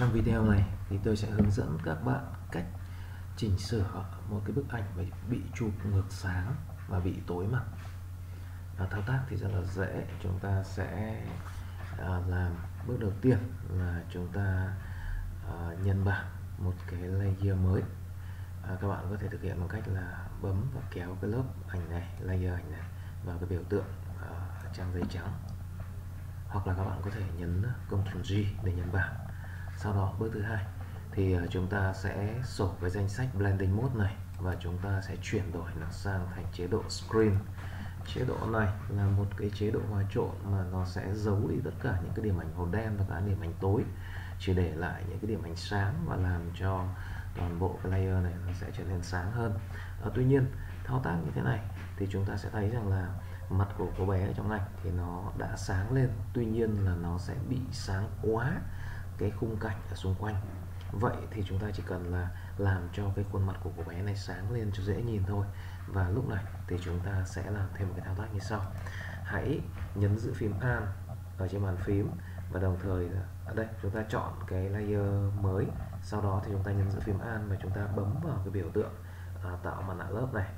Trong video này thì tôi sẽ hướng dẫn các bạn cách chỉnh sửa một cái bức ảnh bị chụp ngược sáng và bị tối mặt. À, thao tác thì rất là dễ, chúng ta sẽ à, làm bước đầu tiên là chúng ta à, nhân bản một cái layer mới. À, các bạn có thể thực hiện bằng cách là bấm và kéo cái lớp ảnh này, layer ảnh này vào cái biểu tượng à, trang giấy trắng hoặc là các bạn có thể nhấn à, Ctrl G để nhấn bảng sau đó bước thứ hai thì ờ, chúng ta sẽ sổ cái danh sách blending mode này và chúng ta sẽ chuyển đổi nó sang thành chế độ screen. Chế độ này là một cái chế độ hòa trộn mà nó sẽ giấu đi tất cả những cái điểm ảnh màu đen và cả điểm ảnh tối chỉ để lại những cái điểm ảnh sáng và làm cho toàn bộ cái layer này nó sẽ trở nên sáng hơn. À, tuy nhiên thao tác như thế này thì chúng ta sẽ thấy rằng là mặt của cô bé trong ảnh thì nó đã sáng lên tuy nhiên là nó sẽ bị sáng quá cái khung cảnh ở xung quanh. Vậy thì chúng ta chỉ cần là làm cho cái khuôn mặt của cô bé này sáng lên cho dễ nhìn thôi. Và lúc này thì chúng ta sẽ làm thêm một cái thao tác như sau. Hãy nhấn giữ phím An ở trên bàn phím và đồng thời ở đây chúng ta chọn cái layer mới. Sau đó thì chúng ta nhấn giữ phím An và chúng ta bấm vào cái biểu tượng à, tạo mặt nạ lớp này.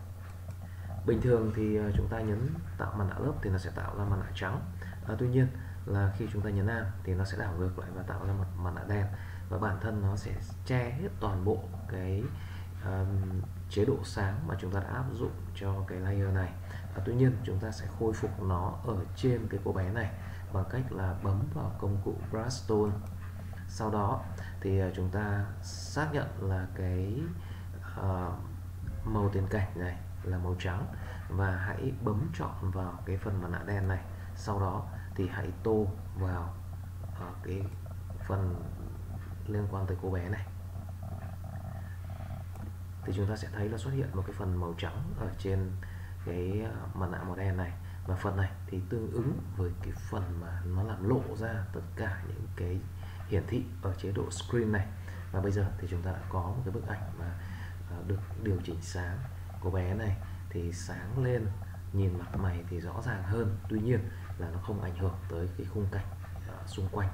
Bình thường thì à, chúng ta nhấn tạo mặt nạ lớp thì nó sẽ tạo ra mặt nạ trắng. À, tuy nhiên là khi chúng ta nhấn nam thì nó sẽ đảo ngược lại và tạo ra một mặt nạ đen. Và bản thân nó sẽ che hết toàn bộ cái um, chế độ sáng mà chúng ta đã áp dụng cho cái layer này. À, tuy nhiên chúng ta sẽ khôi phục nó ở trên cái cô bé này bằng cách là bấm vào công cụ brush tool. Sau đó thì ờ, chúng ta xác nhận là cái uh, màu tiền cảnh này là màu trắng và hãy bấm chọn vào cái phần mặt nạ đen này sau đó thì hãy tô vào ờ, cái phần liên quan tới cô bé này. Thì chúng ta sẽ thấy là xuất hiện một cái phần màu trắng ở trên cái ờ, mặt nạ màu đen này. Và phần này thì tương ứng với cái phần mà nó làm lộ ra tất cả những cái hiển thị ở chế độ screen này. Và bây giờ thì chúng ta đã có một cái bức ảnh mà ờ, được điều chỉnh sáng. Cô bé này thì sáng lên nhìn mặt mày thì rõ ràng hơn. Tuy nhiên là nó không ảnh hưởng tới cái khung cảnh à, xung quanh.